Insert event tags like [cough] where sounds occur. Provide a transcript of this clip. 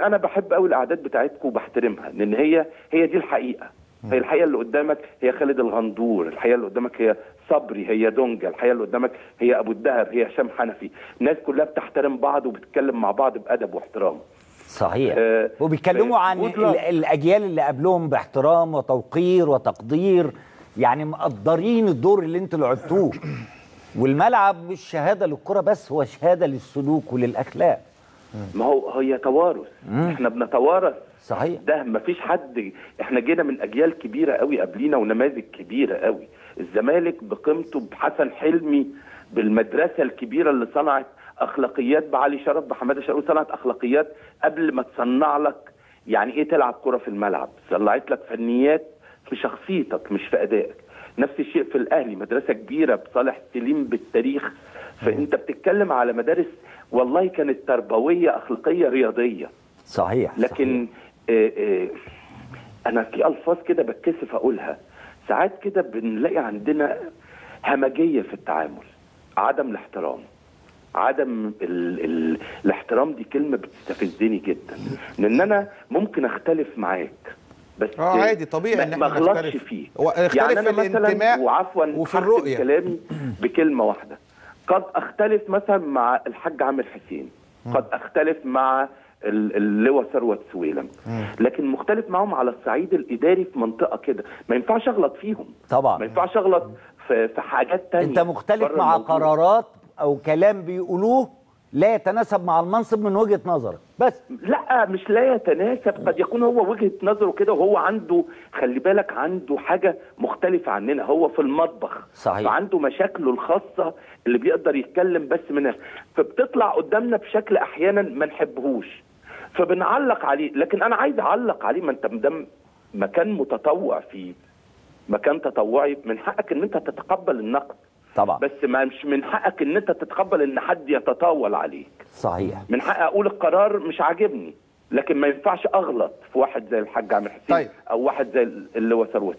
أنا بحب قوي الأعداد بتاعتكم وبحترمها لأن هي هي دي الحقيقة. هي الحقيقة اللي قدامك هي خالد الغندور الحقيقة اللي قدامك هي صبري هي دونجا الحقيقة اللي قدامك هي أبو الدهب هي هشام حنفي. الناس كلها بتحترم بعض وبتتكلم مع بعض بأدب واحترام. صحيح. آه، وبيتكلموا آه، عن الأجيال اللي قبلهم باحترام وتوقير وتقدير يعني مقدرين الدور اللي أنتوا لعبتوه. والملعب مش شهادة للكرة بس هو شهادة للسلوك وللأخلاق. ما هو هي توارث. إحنا بنتوارث. صحيح. ده ما فيش حد إحنا جينا من أجيال كبيرة قوي قبلينا ونماذج كبيرة قوي. الزمالك بقيمته بحسن حلمي بالمدرسة الكبيرة اللي صنعت أخلاقيات بعلي شرف بحمادة شرقاوي صنعت أخلاقيات قبل ما تصنع لك يعني إيه تلعب كرة في الملعب. طلعت لك فنيات في شخصيتك مش في أدائك. نفس الشيء في الأهلي مدرسة كبيرة بصالح سليم بالتاريخ فإنت بتتكلم على مدارس والله كانت تربوية أخلاقية رياضية. صحيح لكن آه آه أنا في ألفاظ كده بتكسف أقولها. ساعات كده بنلاقي عندنا همجية في التعامل عدم الاحترام. عدم ال ال الاحترام دي كلمة بتستفزني جدا. لأن أنا ممكن أختلف معاك بس آه عادي طبيعي ما- إن ما إحنا اغلطش نختلف. فيه. نختلف يعني في أنا مثلا الانتماء وعفوا وفي الرؤية. كلامي [clears throat] بكلمة واحدة. قد أختلف مثلا مع الحاج عامر حسين. قد أختلف مع ال- اللواء ثروت سويلم. لكن مختلف معاهم على الصعيد الإداري في منطقة كده. ما ينفعش أغلط فيهم. طبعا. ما ينفعش أغلط في, حاجات تانية أنت مختلف مع الموضوع. قرارات أو كلام بيقولوه لا يتناسب مع المنصب من وجهة نظرك. بس لا مش لا يتناسب. قد يكون هو وجهة نظره كده وهو عنده خلي بالك عنده حاجة مختلفة عننا. هو في المطبخ. صحيح. فعنده مشاكله الخاصة اللي بيقدر يتكلم بس منها. فبتطلع قدامنا بشكل أحيانا ما نحبهوش. فبنعلق عليه. لكن أنا عايز أعلق عليه. ما أنت مدام مكان متطوع فيه. مكان تطوعي. من حقك إن أنت تتقبل النقد. طبعا. بس ما مش من حقك إن أنت تتقبل إن حد يتطاول عليك. صحيح. من حقي أقول القرار مش عاجبني لكن ما ينفعش أغلط في واحد زي الحاج عامر حسين طيب. أو واحد زي اللي هو ثروت